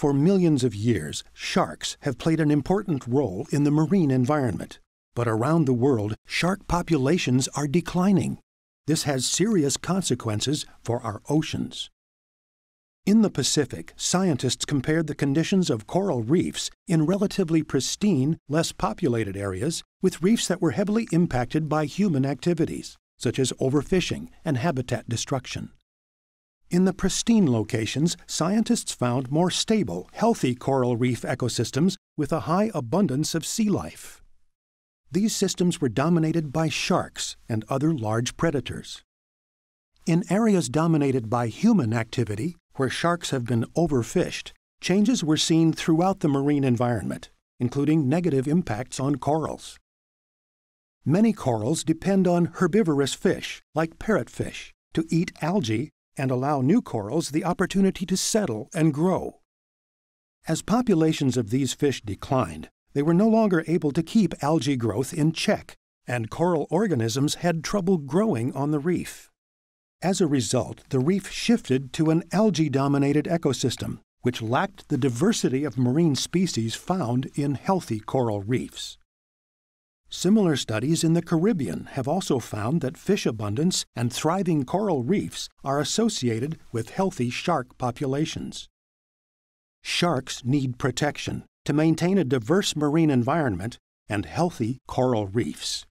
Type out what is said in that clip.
For millions of years, sharks have played an important role in the marine environment. But around the world, shark populations are declining. This has serious consequences for our oceans. In the Pacific, scientists compared the conditions of coral reefs in relatively pristine, less populated areas with reefs that were heavily impacted by human activities, such as overfishing and habitat destruction. In the pristine locations, scientists found more stable, healthy coral reef ecosystems with a high abundance of sea life. These systems were dominated by sharks and other large predators. In areas dominated by human activity, where sharks have been overfished, changes were seen throughout the marine environment, including negative impacts on corals. Many corals depend on herbivorous fish, like parrotfish, to eat algae and allow new corals the opportunity to settle and grow. As populations of these fish declined, they were no longer able to keep algae growth in check, and coral organisms had trouble growing on the reef. As a result, the reef shifted to an algae dominated ecosystem, which lacked the diversity of marine species found in healthy coral reefs. Similar studies in the Caribbean have also found that fish abundance and thriving coral reefs are associated with healthy shark populations. Sharks need protection to maintain a diverse marine environment and healthy coral reefs.